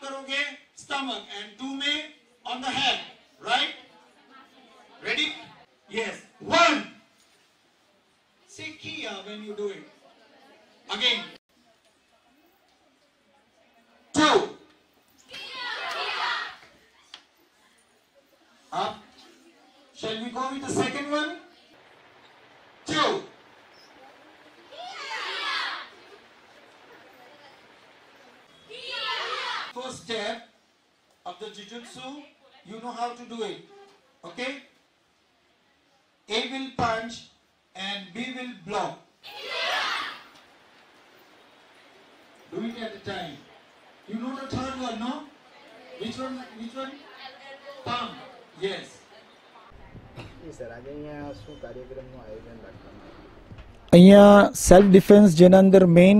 करोगे stomach and two में the head right ready yes one say kia when you do it again shall we go with the second one two first step of the jujutsu, you know how to do it. Okay? A will punch and B will block. Do it at a time. You know the third one, no? Which one? Which one? Palm. Yes. અહીંયા self defence જેના અંદર main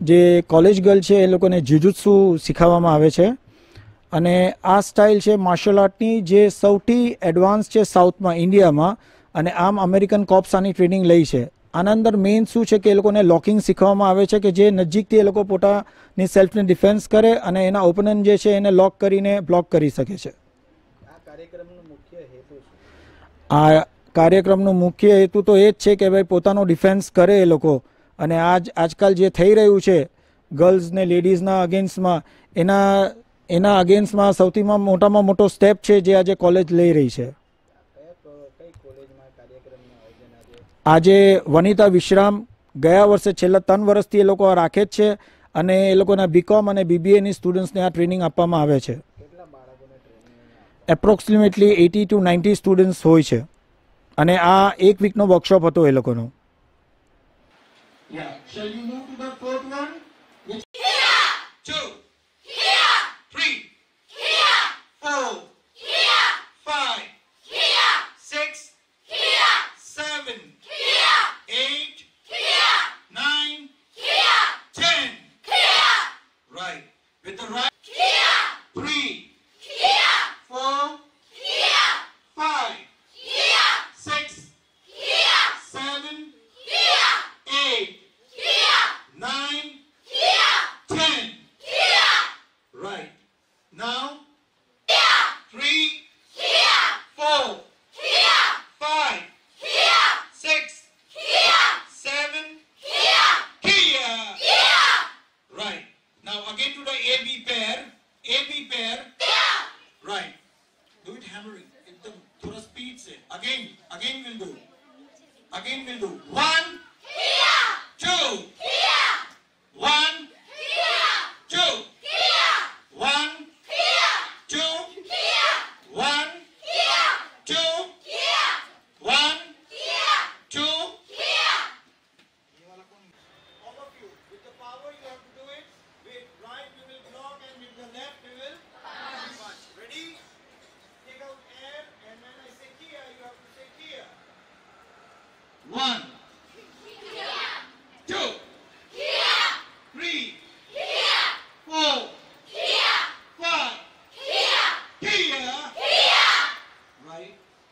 જે college girl છે, એ લોકોને jujutsu શીખવવામાં આવે છે. અને આ સ્ટાઇલ છે માર્શલ આર્ટની જે સૌથી એડવાન્સ છે સાઉથમાં ઇન્ડિયામાં અને આમ અમેરિકન કોપ્સ આની ટ્રેનિંગ લઈ છે. આના અંદર મેઇન શું છે કે એ લોકોને લોકિંગ શીખવવામાં આવે છે કે જે નજીકથી એ લોકો પોતાની સેલ્ફને ડિફેન્સ કરે અને એના ઓપનન જે છે એને લોક કરીને બ્લોક કરી શકે છે આ કાર્યક્રમનો મુખ્ય હેતુ શું આ કાર્યક્રમનો મુખ્ય હેતુ તો એ જ છે કે ભાઈ પોતાનો ડિફેન્સ કરે એ લોકો. અને આજ, આજકાલ જે થઈ રહ્યું છે ગર્લ્સ ને લેડીઝના અગેન્સ્ટમાં એના એના અગેન્સ્ટમાં સૌથીમાં મોટામાં મોટો સ્ટેપ છે જે આજે કોલેજ લઈ રહી છે. આજે વનિતા વિશ્રામ ગયા વર્ષે છેલ્લા ત્રણ વર્ષથી એ લોકો રાખે જ છે અને એ લોકોના બીકોમ અને બીબીએની સ્ટુડન્ટ્સને આ ટ્રેનિંગ આપવામાં આવે છે કેટલા બાળકોને ટ્રેનિંગ અહીંયા approximately eighty to ninety students હોય છે. અને આ એક વીકનો વર્કશોપ હતો એ લોકોનો. AB pair. Right. Do it hammering. एकदम थोड़ा स्पीड से. Again. Again we'll do. Again we'll do. One.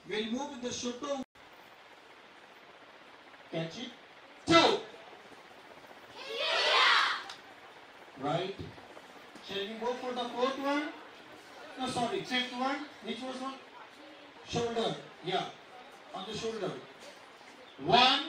We'll move the Shoto. Catch it. Two. Yeah. Right. Shall we go for the fourth one? No, sorry, fifth one. Which was one? Shoulder. Yeah. On the shoulder. One.